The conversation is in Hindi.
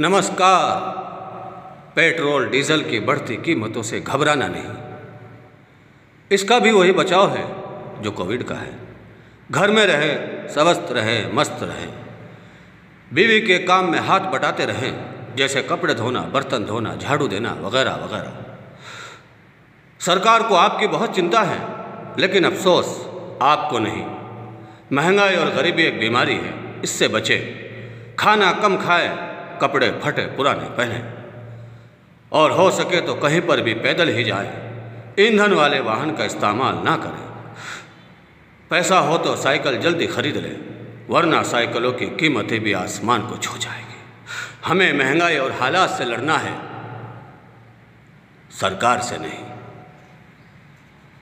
नमस्कार। पेट्रोल, डीजल की बढ़ती कीमतों से घबराना नहीं। इसका भी वही बचाव है जो कोविड का है। घर में रहे, स्वस्थ रहे, मस्त रहे। बीवी के काम में हाथ बटाते रहें, जैसे कपड़े धोना, बर्तन धोना, झाड़ू देना, वगैरह वगैरह। सरकार को आपकी बहुत चिंता है, लेकिन अफसोस, आपको नहीं। महँगाई और गरीबी एक बीमारी है, इससे बचे। खाना कम खाए कपड़े फटे, पुराने पहने। और हो सके तो कहीं पर भी पैदल ही जाए। ईंधन वाले वाहन का इस्तेमाल ना करें। पैसा हो तो साइकिल जल्दी खरीद लें, वरना साइकिलों की कीमतें भी आसमान को छू जाएगी। हमें महँगाई और हालात से लड़ना है। सरकार से नहीं।